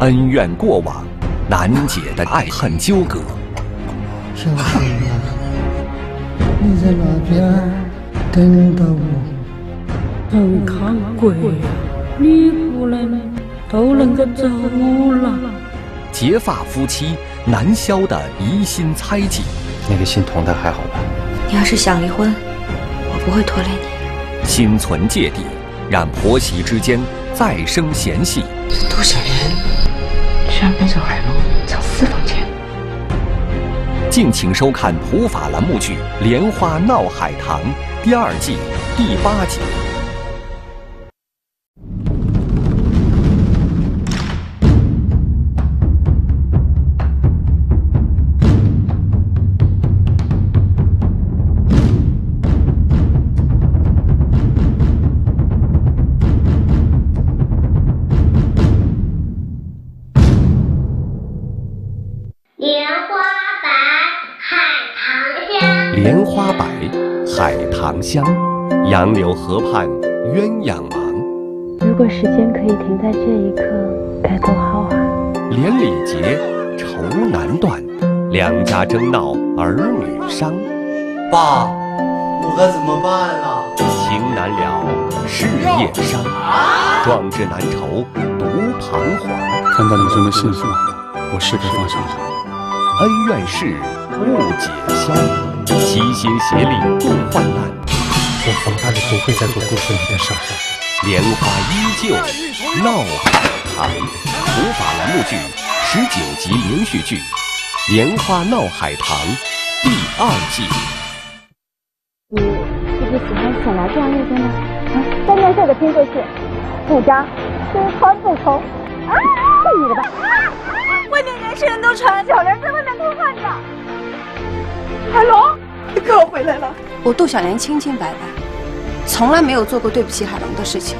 恩怨过往，难解的爱恨纠葛。小水啊，你在那边等着我。很看贵呀，你不能都能够走了。结发夫妻难消的疑心猜忌。那个姓童的还好吧？你要是想离婚，我不会拖累你。心存芥蒂，让婆媳之间再生嫌隙。杜小莲居然背着海龙抢私房钱！敬请收看普法栏目剧《莲花闹海棠》第二季第八集。在这一刻，该多好啊！连理结，愁难断，两家争闹儿女伤。爸，我该怎么办啊？情难了，事业伤，壮志难酬，独彷徨。看到你这么幸福，我是该放下了。恩怨事，误解消，齐心协力共患难。我黄大人不会再做辜负你的事儿。莲花依旧闹海棠，普法栏目剧十九集连续剧《莲花闹海棠》第二季。你是不是喜欢小来这样类型的？啊，三件事的拼对线，不扎，身宽不丑。啊，去你的吧！外面年轻人都传，小莲在外面偷看着。海龙，你可回来了！我杜小莲清清白白，从来没有做过对不起海龙的事情。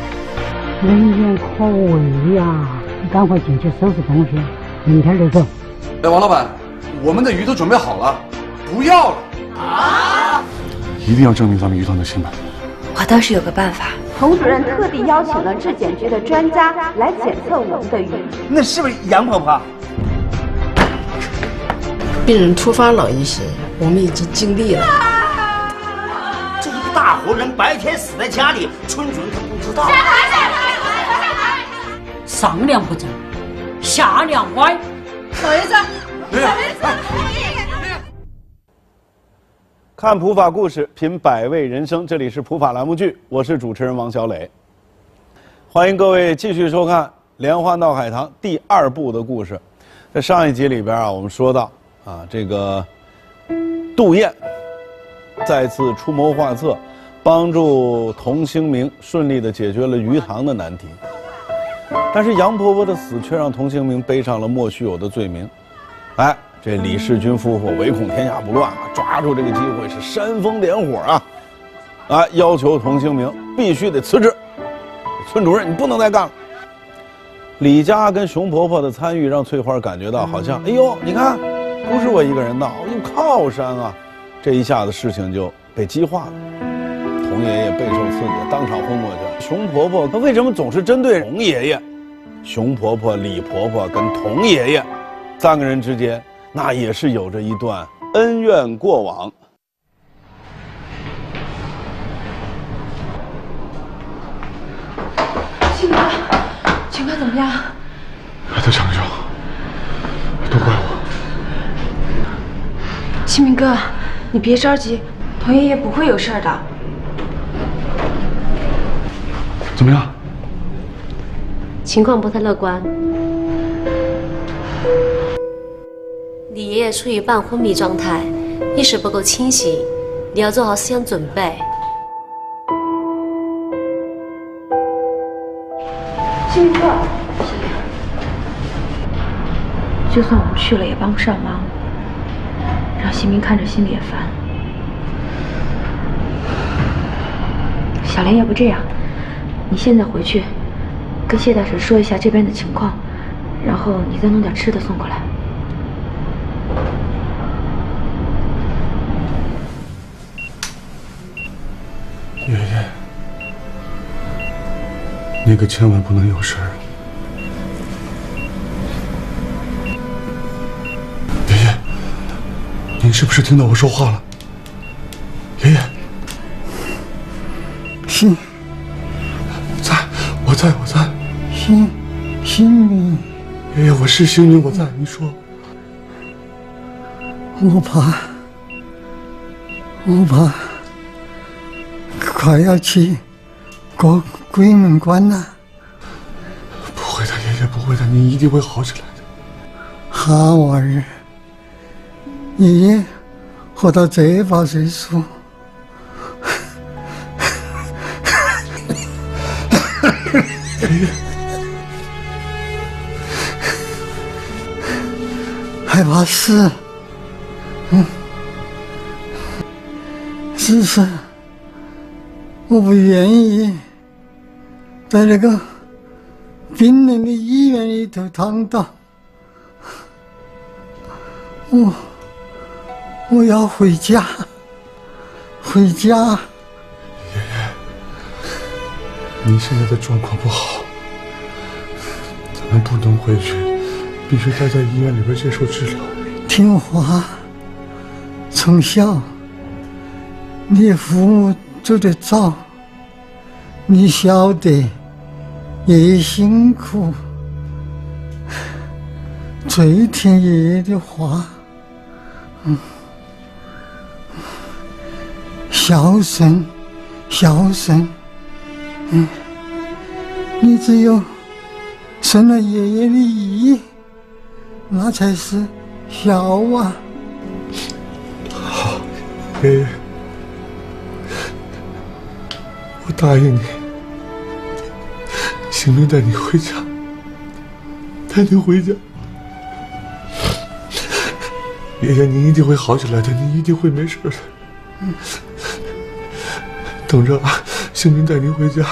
人言可畏呀！你赶快进去收拾东西，明天就走。哎，王老板，我们的鱼都准备好了，不要了。啊！一定要证明咱们鱼塘的清白。我倒是有个办法。童主任特地邀请了质检局的专家来检测我们的鱼。那是不是杨婆婆？病人突发脑溢血，我们已经尽力了。大活人白天死在家里，村主任他不知道。下台！下台！下台！上梁不正，下梁歪。小爷子，小爷子，看普法故事，品百味人生。这里是普法栏目剧，我是主持人王小磊。欢迎各位继续收看《莲花闹海棠》第二部的故事。在上一集里边啊，我们说到啊，这个杜燕再次出谋划策，帮助童兴明顺利的解决了鱼塘的难题。但是杨婆婆的死却让童兴明背上了莫须有的罪名。哎。这李世军夫妇唯恐天下不乱啊，抓住这个机会是煽风点火啊，啊，要求童兴明必须得辞职，村主任你不能再干了。李家跟熊婆婆的参与让翠花感觉到好像，哎呦，你看，不是我一个人闹，有靠山啊，这一下子事情就被激化了。童爷爷备受刺激，当场昏过去了。熊婆婆她为什么总是针对童爷爷？熊婆婆、李婆婆跟童爷爷三个人之间。那也是有着一段恩怨过往。新哥，情况怎么样？还在抢救，都怪我。清明哥，你别着急，童爷爷不会有事的。怎么样？情况不太乐观。你爷爷处于半昏迷状态，意识不够清醒，你要做好思想准备。新哥，就算我们去了也帮不上忙，让秦明看着心里也烦。小莲，要不这样，你现在回去跟谢大婶说一下这边的情况，然后你再弄点吃的送过来。爷爷，那个千万不能有事儿。是不是听到我说话了？爷爷，心在，我在，我在。心心明，爷爷，我是心明，我在。你说，我怕，我怕，快要去过鬼门关了。不会的，爷爷，不会的，你一定会好起来的。好娃儿，爷爷活到这把岁数。害怕死，嗯，只是我不愿意在那个冰冷的医院里头躺倒，我我要回家，回家。爷爷，您现在的状况不好，咱们不能回去，必须待在医院里边接受治疗。听话，从小你父母走得早，你晓得爷爷辛苦，最听爷爷的话，嗯，孝顺，孝顺。嗯，你只有顺了爷爷的意，那才是孝啊！好，爷爷，我答应你，行明带你回家，带你回家。爷爷，你一定会好起来的，你一定会没事的。嗯等着啊！行明带您回家。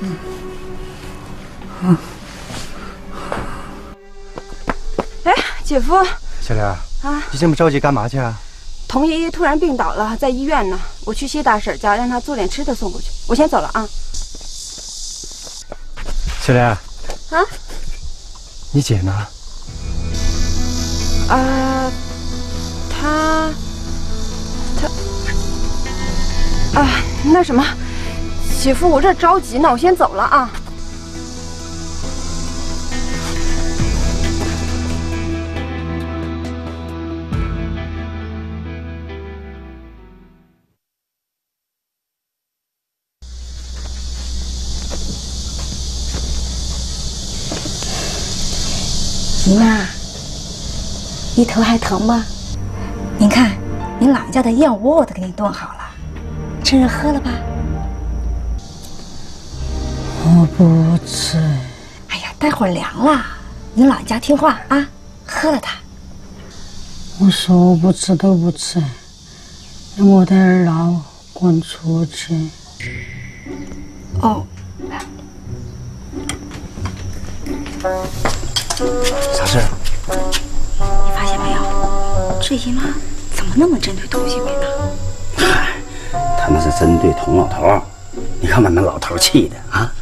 嗯嗯。哎，姐夫。小莲。啊。你这么着急干嘛去啊？童爷爷突然病倒了，在医院呢。我去谢大婶家，让她做点吃的送过去。我先走了啊。小莲。啊。你姐呢？啊，她。啊，那什么，姐夫，我这着急呢，我先走了啊。姨妈，你头还疼吗？您看，您姥家的燕窝我都给您炖好了。吃着喝了吧，我不吃。哎呀，待会儿凉了，你老人家听话啊，喝了它。我说不吃都不吃，我在这儿闹，滚出去。哦。啥事？你发现没有，这姨妈怎么那么针对童新伟呢？嗨。他们是针对童老头你看把那老头气的啊！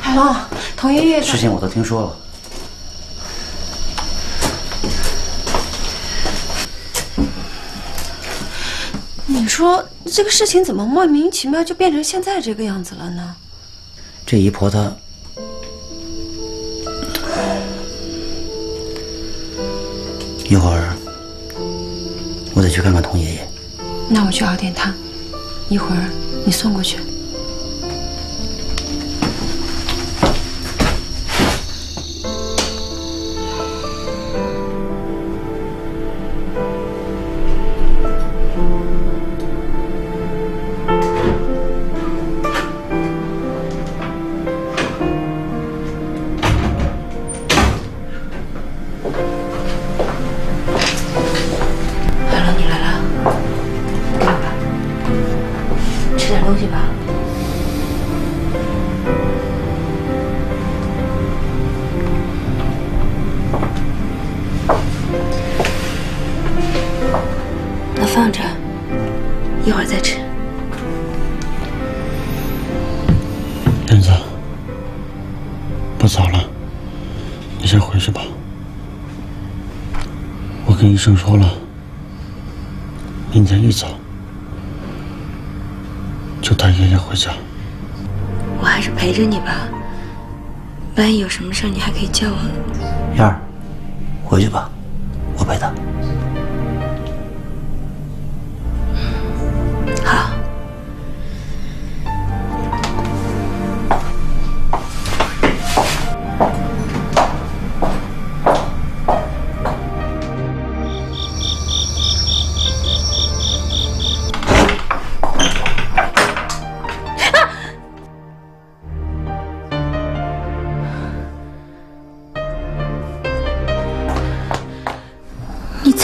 海龙，童爷爷事情我都听说了。说这个事情怎么莫名其妙就变成现在这个样子了呢？这姨婆她，一会儿我得去看看童爷爷。那我去熬点汤，一会儿你送过去。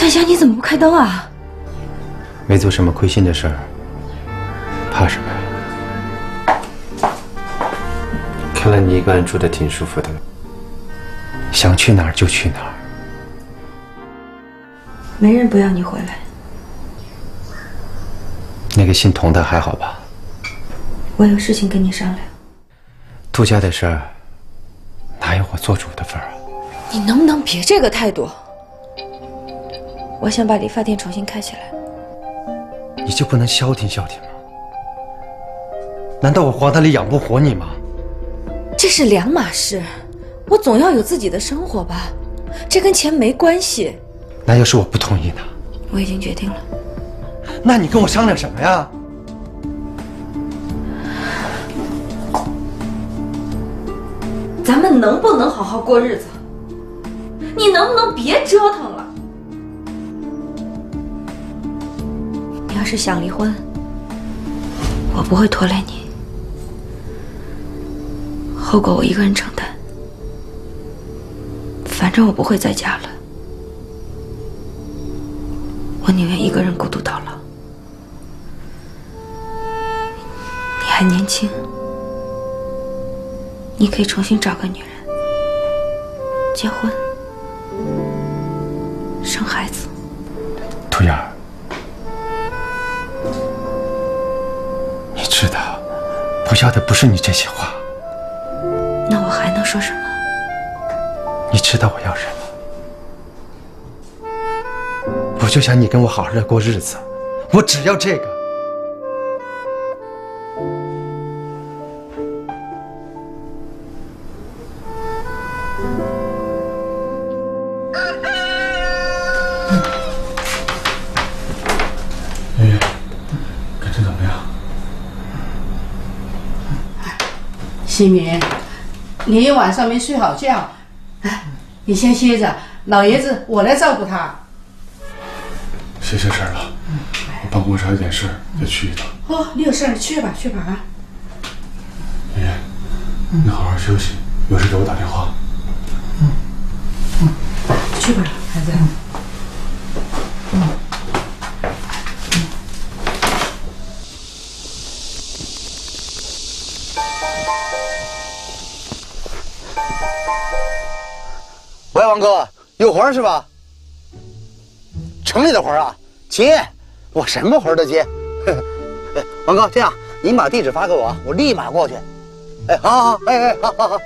你在家你怎么不开灯啊？没做什么亏心的事儿，怕什么呀？看来你一个人住的挺舒服的，想去哪儿就去哪儿。没人不要你回来。那个姓童的还好吧？我有事情跟你商量。杜家的事儿，哪有我做主的份儿啊？你能不能别这个态度？我想把理发店重新开起来。你就不能消停消停吗？难道我黄大力养不活你吗？这是两码事，我总要有自己的生活吧，这跟钱没关系。那要是我不同意呢？我已经决定了。那你跟我商量什么呀？咱们能不能好好过日子？你能不能别折腾了？要是想离婚，我不会拖累你，后果我一个人承担。反正我不会在家了，我宁愿一个人孤独到老。你还年轻，你可以重新找个女人，结婚，生孩子。杜燕儿，我要的不是你这些话。那我还能说什么？你知道我要什么？我就想你跟我好好的过日子，我只要这个。西敏，你一晚上没睡好觉，哎，你先歇着，老爷子我来照顾他。谢谢婶儿了，我办公室还有点事，得去一趟。哦，你有事儿去吧，去吧啊。爷爷，你好好休息，有事给我打电话。去吧，孩子。王哥，有活是吧？城里的活啊，接，我什么活都接。王哥，这样，您把地址发给我，我立马过去。哎，好好，哎哎，好好好。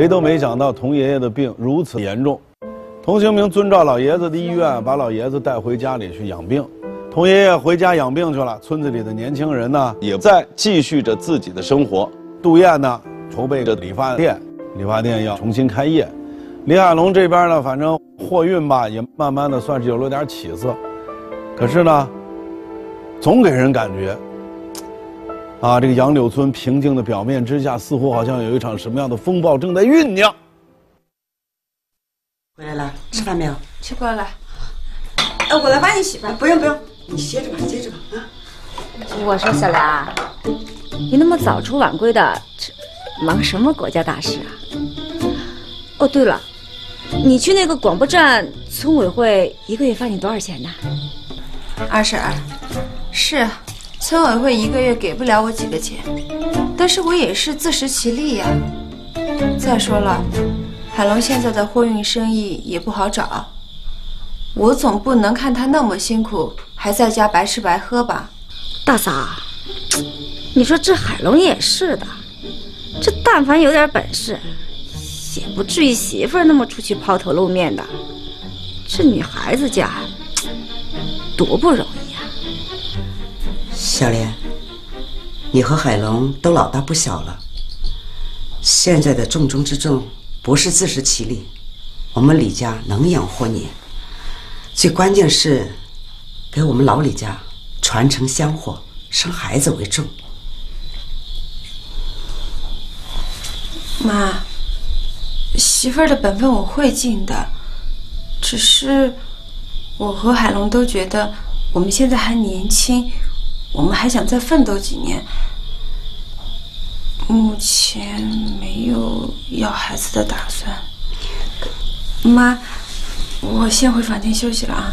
谁都没想到童爷爷的病如此严重。童兴明遵照老爷子的意愿，把老爷子带回家里去养病。童爷爷回家养病去了，村子里的年轻人呢，也在继续着自己的生活。杜燕呢，筹备着理发店，理发店要重新开业。李海龙这边呢，反正货运吧，也慢慢的算是有了点起色。可是呢，总给人感觉，啊，这个杨柳村平静的表面之下，似乎好像有一场什么样的风暴正在酝酿。回来了，吃饭没有？吃过了。哎，我来帮你洗吧。不用不用，你歇着吧，歇着吧啊。我说小梁，你那么早出晚归的，这忙什么国家大事啊？哦，对了，你去那个广播站，村委会一个月发你多少钱呢？二婶儿，是，村委会一个月给不了我几个钱，但是我也是自食其力呀。再说了，海龙现在的货运生意也不好找，我总不能看他那么辛苦，还在家白吃白喝吧？大嫂，你说这海龙也是的，这但凡有点本事，也不至于媳妇那么出去抛头露面的。这女孩子家多不容易！小莲，你和海龙都老大不小了，现在的重中之重不是自食其力，我们李家能养活你，最关键是给我们老李家。传承香火，生孩子为重。妈，媳妇儿的本分我会尽的，只是我和海龙都觉得我们现在还年轻，我们还想再奋斗几年，目前没有要孩子的打算。妈，我先回房间休息了啊。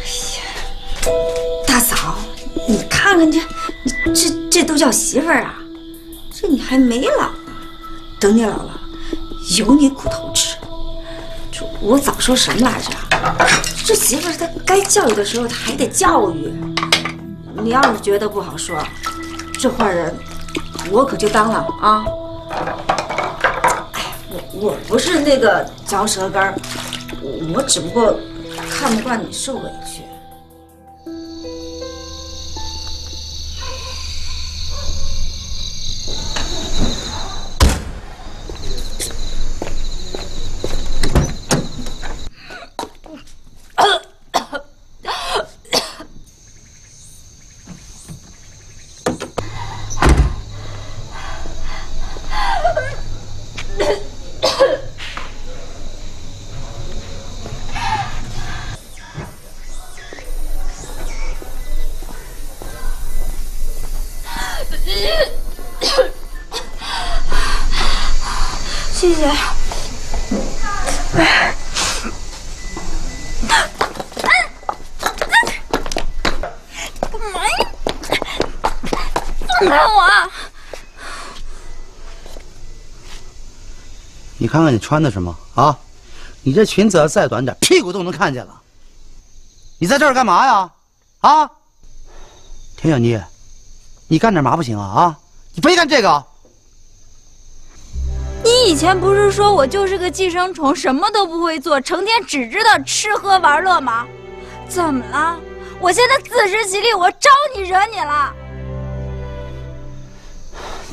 哎呀，大嫂，你看看这，这这都叫媳妇儿啊？这你还没老呢，等你老了，有你骨头。我早说什么来着？这媳妇儿她该教育的时候，她还得教育。你要是觉得不好说，这坏人我可就当了啊。哎我我不是那个嚼舌根儿，我只不过看不惯你受委屈。谢谢。干嘛呀？放开我！你看看你穿的什么啊？你这裙子要再短点，屁股都能看见了。你在这儿干嘛呀？啊？田小妮，你干点嘛不行啊？啊？你非干这个？你以前不是说我就是个寄生虫，什么都不会做，成天只知道吃喝玩乐吗？怎么了？我现在自食其力，我招你惹你了？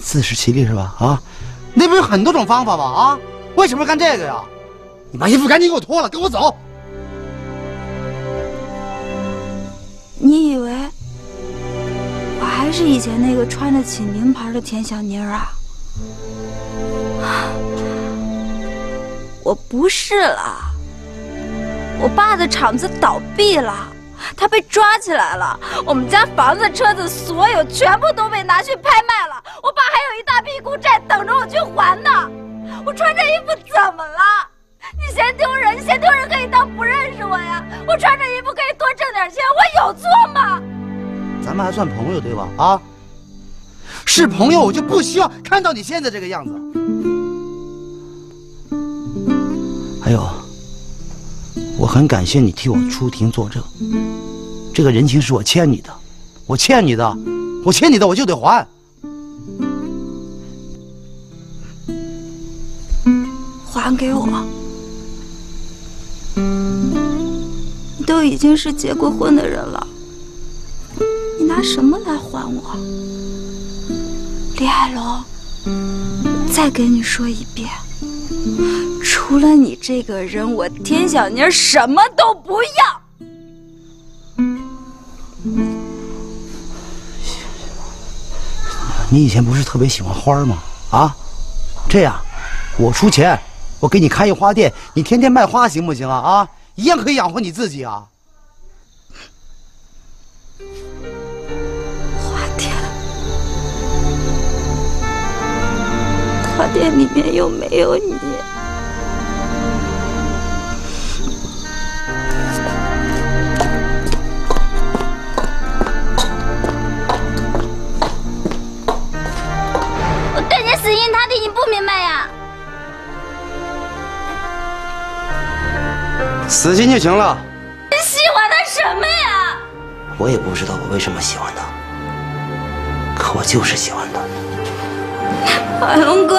自食其力是吧？啊，那不有很多种方法吗？啊，为什么干这个呀？你把衣服赶紧给我脱了，跟我走。你以为我还是以前那个穿得起名牌的田小妮儿啊？我不是了，我爸的厂子倒闭了，他被抓起来了，我们家房子、车子，所有全部都被拿去拍卖了。我爸还有一大屁股债等着我去还呢。我穿这衣服怎么了？你嫌丢人？你嫌丢人可以当不认识我呀？我穿这衣服可以多挣点钱，我有错吗？咱们还算朋友对吧？啊，是朋友，我就不希望看到你现在这个样子。还有，我很感谢你替我出庭作证，这个人情是我欠你的，我欠你的，我欠你的我就得还。还给我！你都已经是结过婚的人了，你拿什么来还我？李海龙，再跟你说一遍。除了你这个人，我田小妮什么都不要。你以前不是特别喜欢花吗？啊，这样，我出钱，我给你开一花店，你天天卖花行不行啊？啊，一样可以养活你自己啊。花店里面又没有你。我对你死心塌地，你不明白呀？死心就行了。你喜欢他什么呀？我也不知道我为什么喜欢他，可我就是喜欢他。海 龙哥，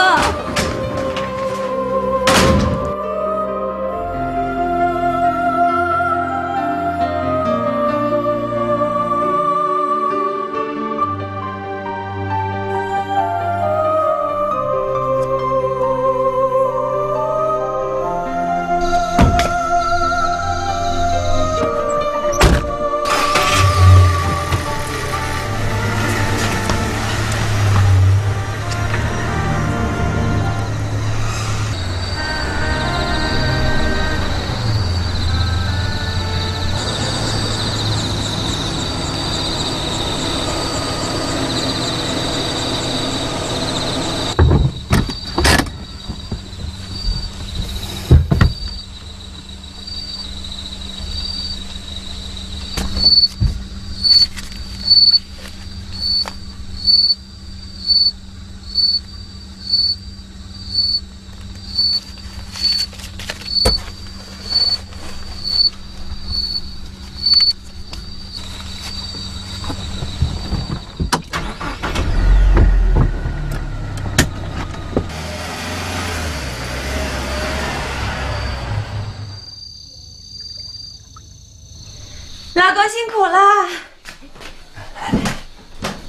苦啦。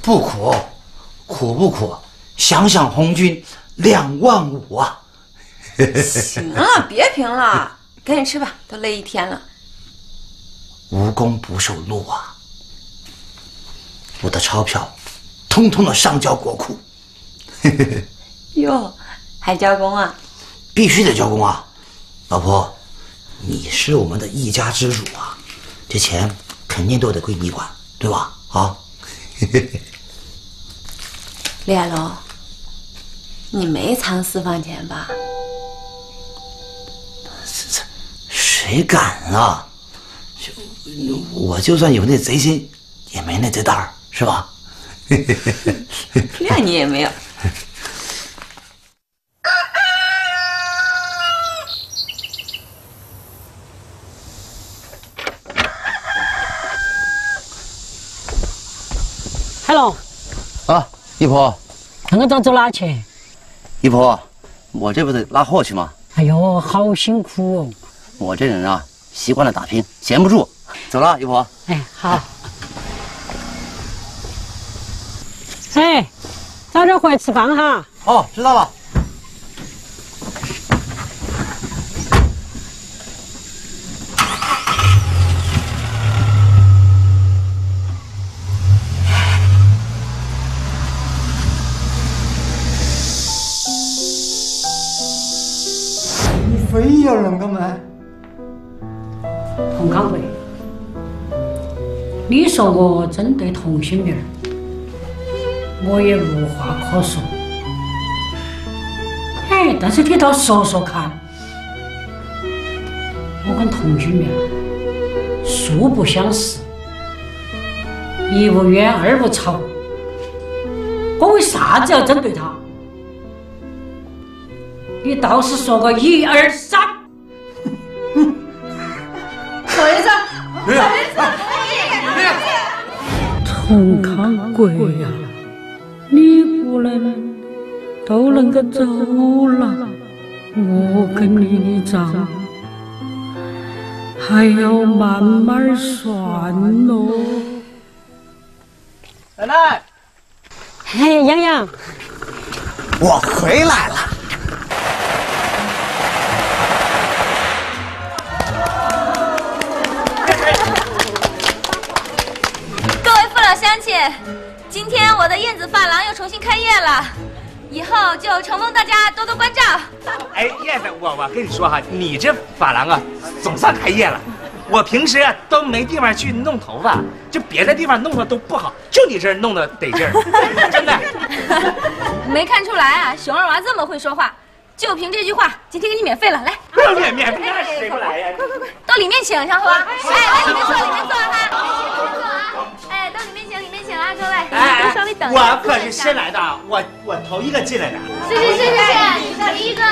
不苦，苦不苦？想想红军两万五啊！行了，别评了，赶紧吃吧，都累一天了。无功不受禄啊！我的钞票，通通的上交国库。哟，还交工啊？必须得交工啊！老婆，你是我们的一家之主啊，这钱肯定都得归你管，对吧？啊！李亚龙，你没藏私房钱吧？谁敢啊？就我就算有那贼心，也没那贼胆儿，是吧？那你也没有。海龙，啊，姨婆，那个张走哪去？姨婆，我这不得拉货去吗？哎呦，好辛苦哦！我这人啊，习惯了打拼，闲不住。走了，姨婆。哎，好。哎，早点回来吃饭哈。哦，知道了。说我针对同性恋，我也无话可说。哎，但是你倒说说看，我跟同性恋素不相识，一无冤二无仇，我为啥子要针对他？你倒是说个一二鬼呀，你不能都能够走了，我跟你的账还要慢慢算喽。奶奶，嘿，洋洋，我回来了。各位父老乡亲，今天我的燕子发廊又重新开业了，以后就承蒙大家多多关照。哎，燕子，我我跟你说哈，你这发廊啊，总算开业了。我平时都没地方去弄头发，就别的地方弄的都不好，就你这儿弄的得劲儿，真的。没看出来啊，熊二娃这么会说话，就凭这句话，今天给你免费了，来。不用免免费，谁不来呀？快快快，到里面请，小伙。哎，来里面坐，里面坐哈。各位。哎，稍微等一下。我可是新来的，我我头一个进来的。是是是是是，第一个。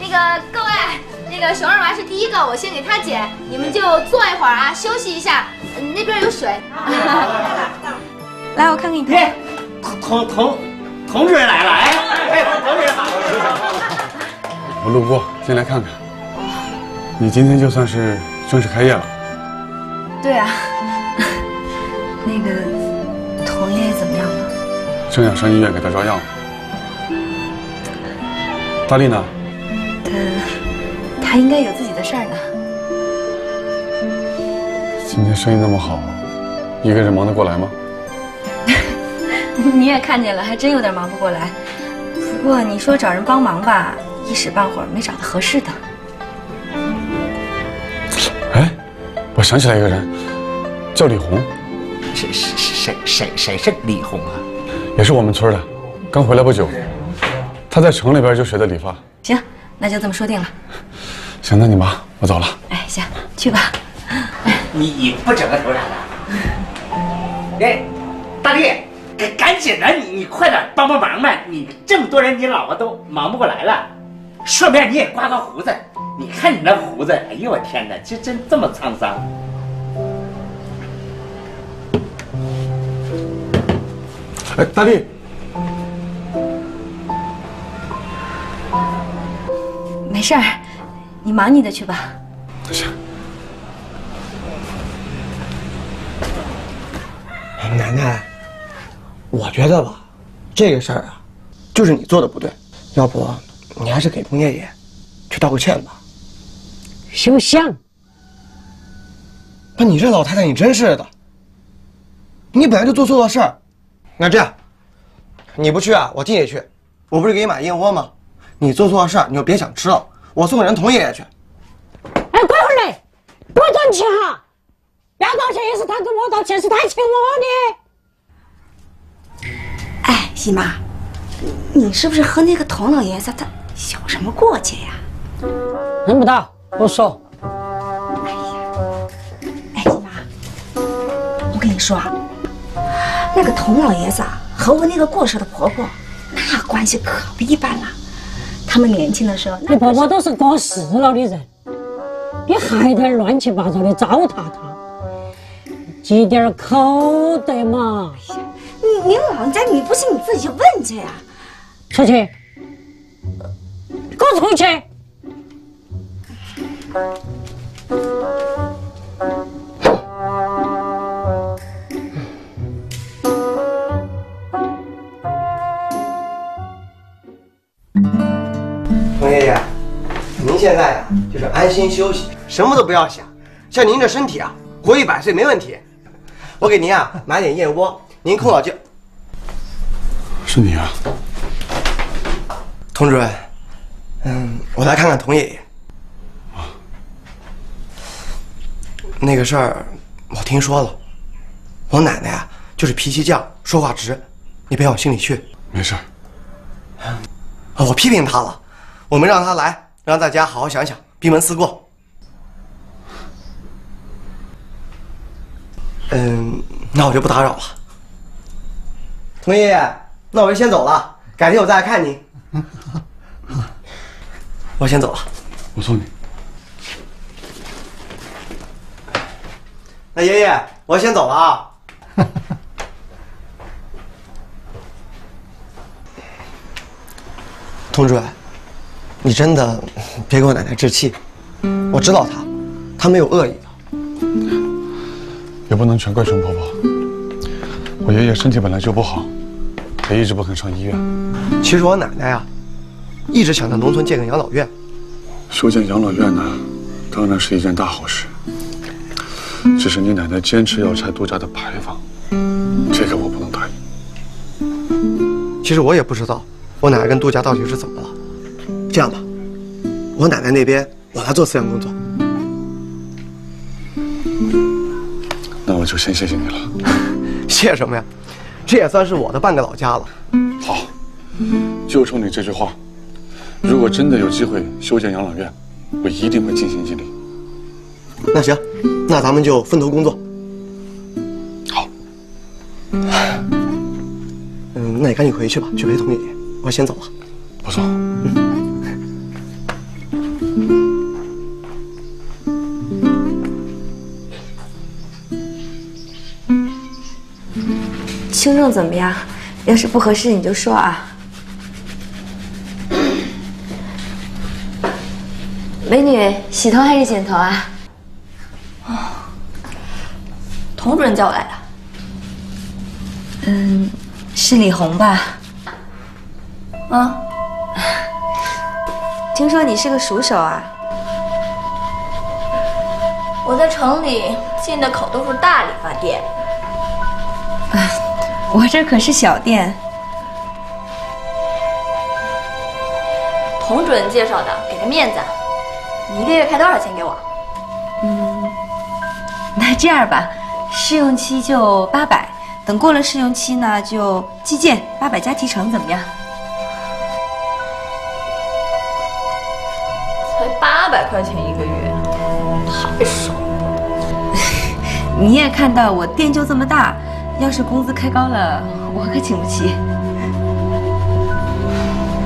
那个各位，那个熊二娃是第一个，我先给他剪，你们就坐一会儿啊，休息一下。那边有水。来，我看看你头。同同同主任来了，哎哎，同主任好。我路过，进来看看。你今天就算是正式开业了。对啊。那个童爷爷怎么样了？正要上医院给他抓药。大力呢？他他应该有自己的事儿呢。今天生意那么好，一个人忙得过来吗？你也看见了，还真有点忙不过来。不过你说找人帮忙吧，一时半会儿没找到合适的。哎，我想起来一个人，叫李红。谁谁谁谁谁是李红啊？也是我们村的，刚回来不久。他在城里边就学的理发。行，那就这么说定了。行，那你忙，我走了。哎，行，去吧。你你不整个头啥的？哎，大力，赶赶紧的，你你快点帮帮忙呗！你这么多人，你老婆都忙不过来了。顺便你也刮刮胡子，你看你那胡子，哎呦我天哪，这真这么沧桑。哎，大力，没事儿，你忙你的去吧。行。奶奶，我觉得吧，这个事儿啊，就是你做的不对，要不你还是给童爷爷去道个歉吧。休想！那你这老太太，你真是的，你本来就做错了事儿。那这样，你不去啊，我替你去。我不是给你买燕窝吗？你做错了事儿，你就别想吃了。我送人童爷爷去。哎，快回来！不准去哈！要道歉也是他跟我道歉，是他请我的。哎，姨妈，你是不是和那个童老爷子他有什么过节呀？认不到，不说。哎呀，哎，姨妈，我跟你说啊。那个童老爷子啊和我那个过世的婆婆，那关系可不一般了。他们年轻的时候，你婆婆都是过世了的人，你还在乱七八糟的糟蹋她，积点口德嘛。你你老人家，你不信你自己去问去呀。出去，给我出去。爷爷，您现在呀就是安心休息，什么都不要想。像您这身体啊，活一百岁没问题。我给您啊买点燕窝，您空了就。是你啊，童主任。嗯，我来看看童爷爷。啊那个事儿我听说了，我奶奶啊就是脾气犟，说话直，你别往心里去。没事。啊我批评她了。我们让他来，让大家好好想想，闭门思过。嗯，那我就不打扰了。童爷爷，那我就先走了，改天我再来看您。我先走了，我送你。那爷爷，我先走了啊。童主任。你真的别给我奶奶置气，我知道她，她没有恶意的，也不能全怪熊婆婆。我爷爷身体本来就不好，他一直不肯上医院。其实我奶奶啊，一直想在农村建个养老院。修建养老院呢，当然是一件大好事。只是你奶奶坚持要拆杜家的牌坊，这个我不能答应。其实我也不知道我奶奶跟杜家到底是怎么了。这样吧，我奶奶那边我来做思想工作。那我就先谢谢你了。谢什么呀？这也算是我的半个老家了。好，就冲你这句话，如果真的有机会修建养老院，我一定会尽心尽力。那行，那咱们就分头工作。好。嗯，那你赶紧回去吧，去陪童爷爷。我先走了。不走。轻重怎么样？要是不合适你就说啊。美女，洗头还是剪头啊？哦，童主任叫我来的。嗯，是李红吧？嗯。听说你是个熟手啊？我在城里进的口都是大理发店。我这可是小店。童主任介绍的，给个面子。你一个月开多少钱给我？嗯，那这样吧，试用期就八百，等过了试用期呢，就计件八百加提成，怎么样？才八百块钱一个月，太少了。你也看到我店就这么大，要是工资开高了，我可请不起。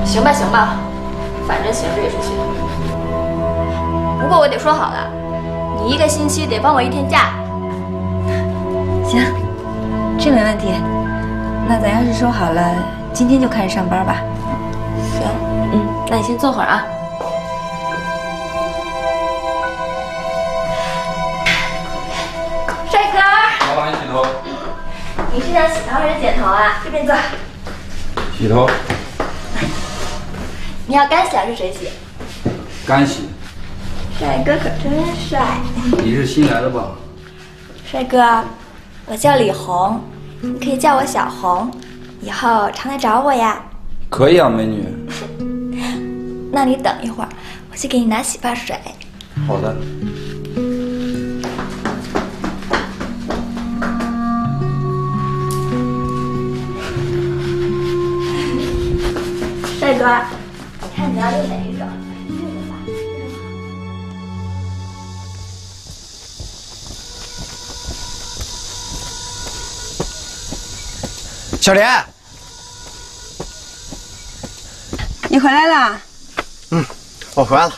行吧，行吧，反正闲着也是闲。不过我得说好了，你一个星期得放我一天假。行，这没问题。那咱要是说好了，今天就开始上班吧。行，嗯，那你先坐会儿啊。你是想洗头还是剪头啊？这边坐。洗头。你要干洗还是水洗？干洗。帅哥可真帅！你是新来的吧？帅哥，我叫李红，你可以叫我小红，以后常来找我呀。可以啊，美女。那你等一会儿，我去给你拿洗发水。好的。帅哥，你看你要用哪一种？小莲，你回来啦？嗯，我回来了。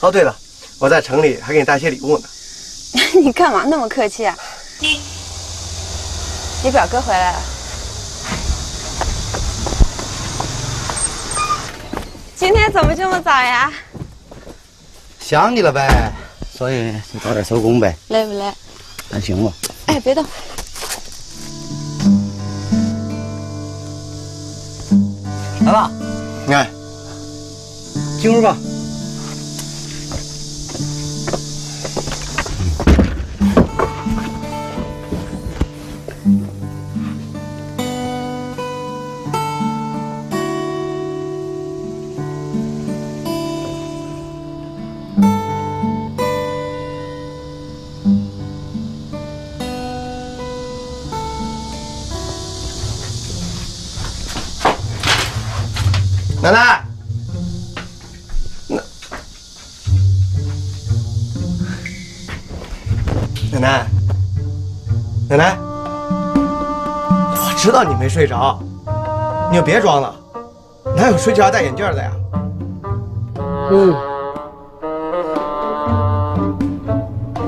哦，对了，我在城里还给你带些礼物呢。你干嘛那么客气啊？你表哥回来了。今天怎么这么早呀？想你了呗，所以就早点收工呗。累不累？还行吧。哎，别动。来了，你看，进屋吧。睡着，你就别装了，哪有睡觉戴眼镜的呀？嗯。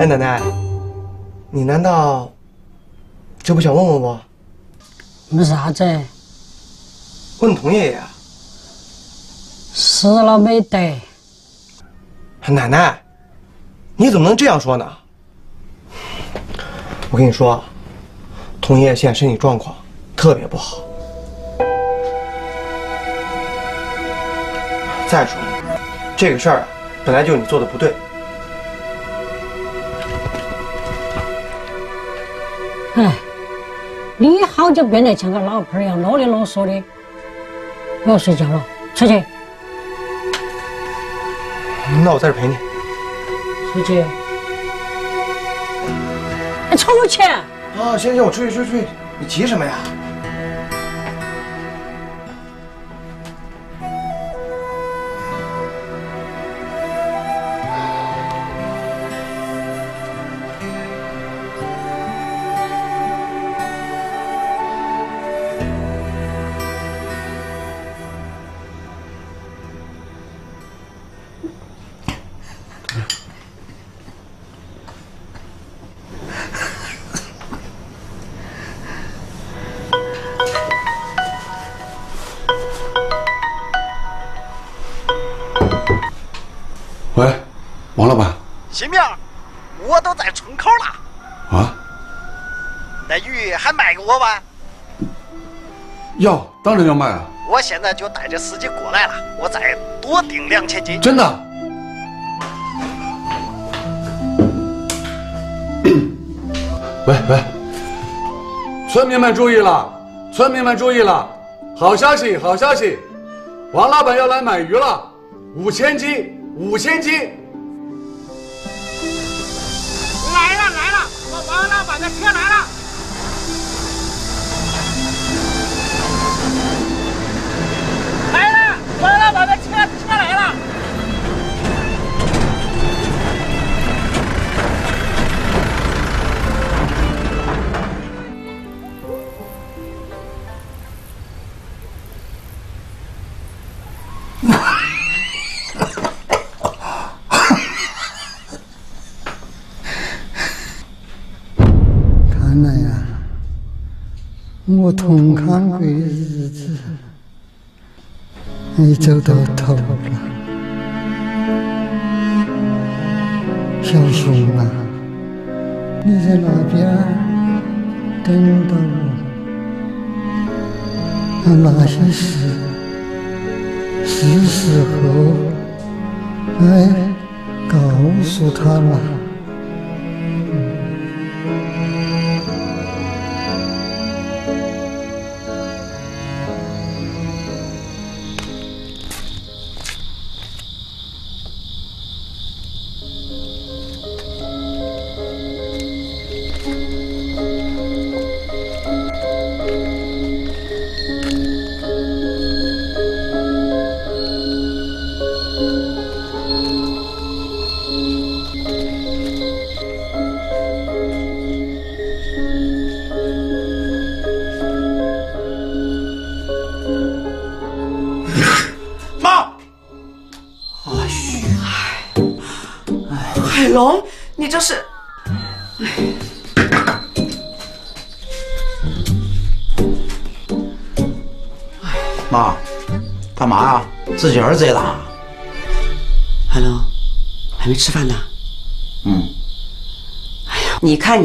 哎，奶奶，你难道就不想问问我？问啥子？问童爷爷啊。死了没得？奶奶，你怎么能这样说呢？我跟你说，童爷爷现在身体状况特别不好。再说了，这个事儿本来就是你做的不对。哎，你好久变得像个老婆儿一样啰里啰嗦的，我要睡觉了，出去。那我在这陪你。出去。还抽钱？啊，行行，我出去出去出去，你急什么呀？我都在村口了，啊，那鱼还卖给我吧？要当然要卖啊，我现在就带着司机过来了，我再多订两千斤。真的。喂喂，村民们注意了，村民们注意了，好消息好消息，王老板要来买鱼了，五千斤，五千斤。车来了。来了来了来了我同康过日子也走到头了。小熊啊，你在那边等到我。啊，那些事是时候该告诉他了。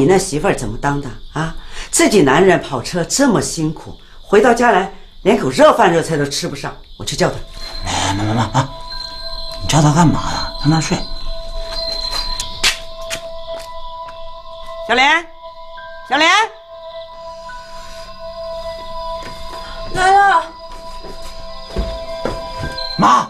你那媳妇儿怎么当的啊？自己男人跑车这么辛苦，回到家来连口热饭热菜都吃不上，我去叫他。哎，妈妈妈妈，你叫他干嘛呀？让他睡。小莲，小莲，来了。妈，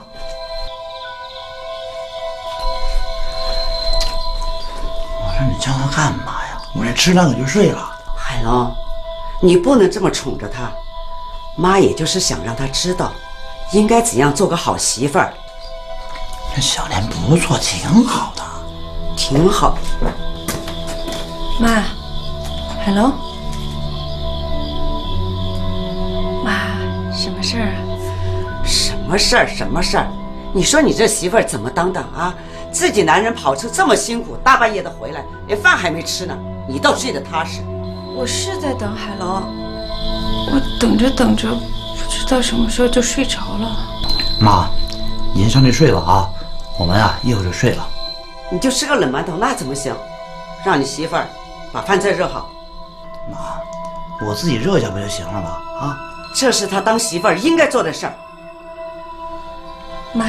我说你叫他干嘛？我这吃饭可就睡了。海龙，你不能这么宠着他。妈也就是想让他知道，应该怎样做个好媳妇儿。这小莲不错，挺好的，挺好。妈，海龙，妈，什么事儿啊？什么事儿？什么事儿？你说你这媳妇儿怎么当的啊？自己男人跑车这么辛苦，大半夜的回来，连饭还没吃呢，你倒睡得踏实。我是在等海龙，我等着等着，不知道什么时候就睡着了。妈，您上去睡吧啊，我们啊一会儿就睡了。你就吃个冷馒头，那怎么行？让你媳妇儿把饭菜热好。妈我自己热一下不就行了吗？啊，这是他当媳妇儿应该做的事儿。妈，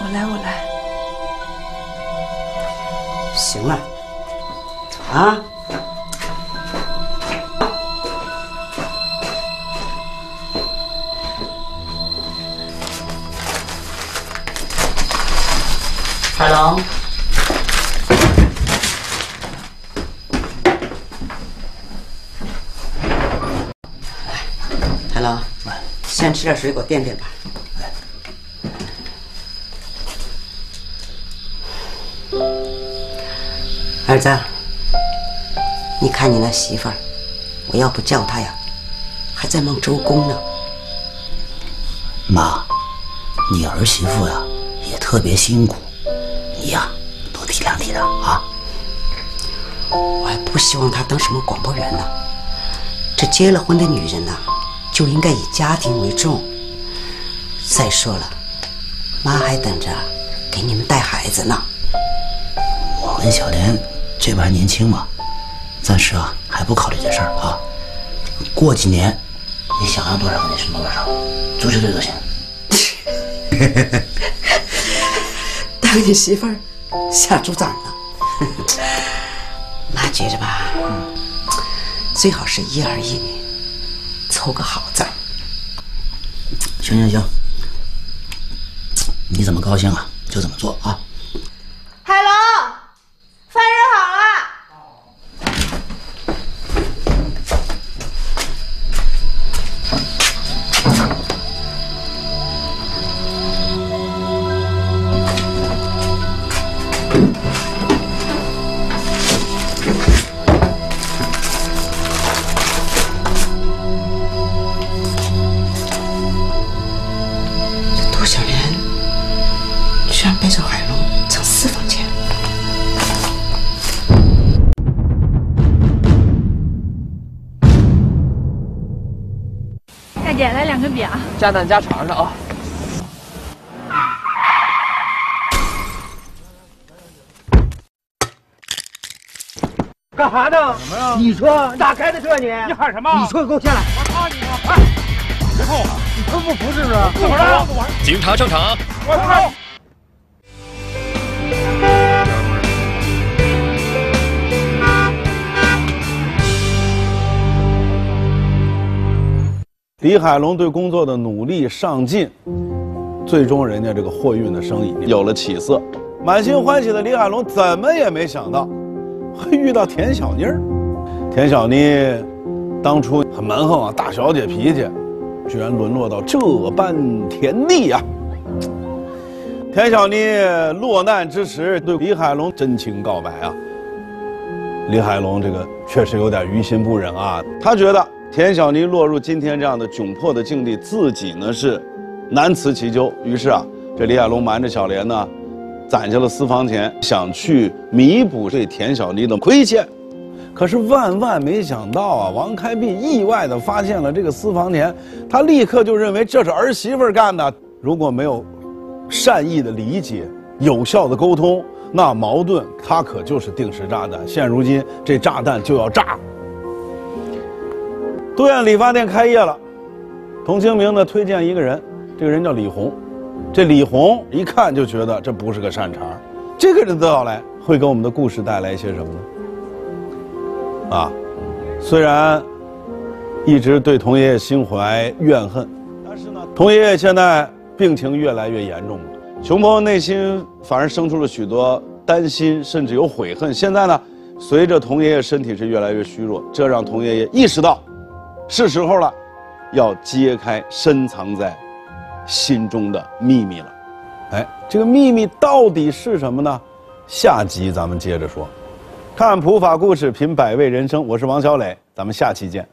我来，我来。行了，啊！开灯。海浪，先吃点水果垫垫吧。儿子。你看你那媳妇儿，我要不叫她呀，还在忙周公呢。妈，你儿媳妇呀也特别辛苦，你呀多体谅体谅啊。我还不希望她当什么广播员呢。这结了婚的女人呐，就应该以家庭为重。再说了，妈还等着给你们带孩子呢。我跟小莲这不还年轻嘛，暂时啊还不考虑这事儿啊。过几年，你想要多少肯定是多少，足球队都行。当你媳妇儿下猪崽呢？妈觉着吧，最好是一儿一女，凑个好字儿。行行行，你怎么高兴啊，就怎么做啊。饼。加蛋加肠上啊！干啥呢？什么呀？你说咋开的车你？你喊什么？你说给我下来！我操你妈！哎，别碰我！你他不服是不是？怎么了？警察上场。我操！李海龙对工作的努力上进，最终人家这个货运的生意有了起色。满心欢喜的李海龙怎么也没想到，会遇到田小妮儿。田小妮当初很蛮横啊，大小姐脾气，居然沦落到这般田地呀、田小妮落难之时对李海龙真情告白啊。李海龙这个确实有点于心不忍啊，他觉得田小妮落入今天这样的窘迫的境地，自己呢是难辞其咎。于是啊，这李海龙瞒着小莲呢，攒下了私房钱，想去弥补对田小妮的亏欠。可是万万没想到啊，王开碧意外地发现了这个私房钱，他立刻就认为这是儿媳妇干的。如果没有善意的理解、有效的沟通，那矛盾它可就是定时炸弹。现如今这炸弹就要炸。都院理发店开业了，童清明呢推荐一个人，这个人叫李红。这李红一看就觉得这不是个善茬这个人的到来会给我们的故事带来一些什么呢？啊，虽然一直对童爷爷心怀怨恨，但是呢，童爷爷现在病情越来越严重了。熊朋友内心反而生出了许多担心，甚至有悔恨。现在呢，随着童爷爷身体是越来越虚弱，这让童爷爷意识到，是时候了，要揭开深藏在心中的秘密了。哎，这个秘密到底是什么呢？下集咱们接着说。看普法故事，品百味人生，我是王小磊，咱们下期见。